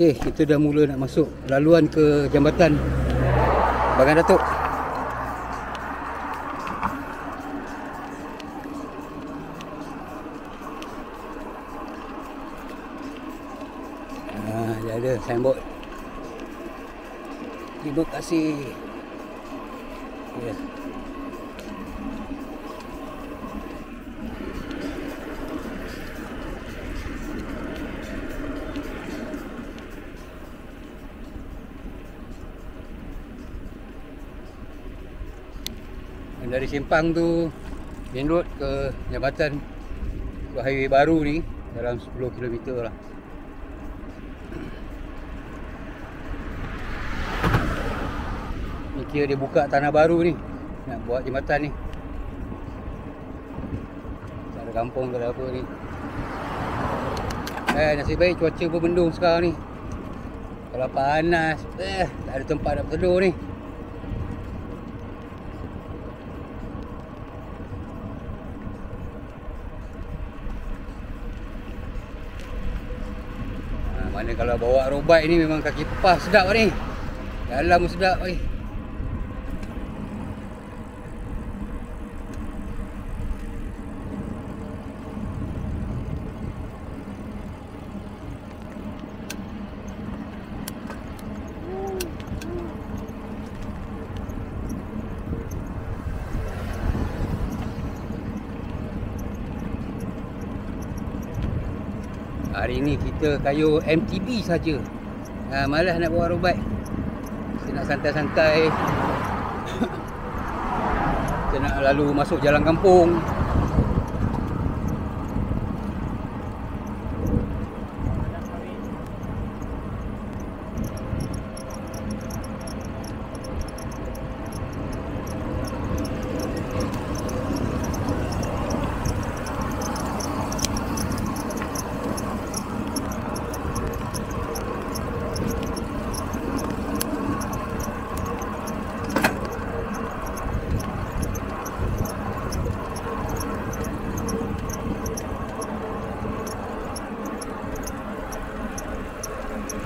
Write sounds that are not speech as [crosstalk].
Okey, kita dah mula nak masuk laluan ke jambatan Bagan Datuk. Ah, dia ada signboard. Terima kasih. Ya. Yeah. Dari simpang tu main road ke jambatan ke highway baru ni dalam 10 km lah. Ni kira dia buka tanah baru ni nak buat jambatan ni. Tak ada kampung ke apa ni. Eh nasib baik cuaca bermendung sekarang ni. Kalau panas eh tak ada tempat nak berteduh ni Mana kalau bawa bike ni memang kaki pas sedap ni. Dalam sedap ni. Hari ni kita kayu MTB saja. Ha, malas nak bawa bike. Kita nak santai-santai. [coughs] kita nak lalu masuk jalan kampung.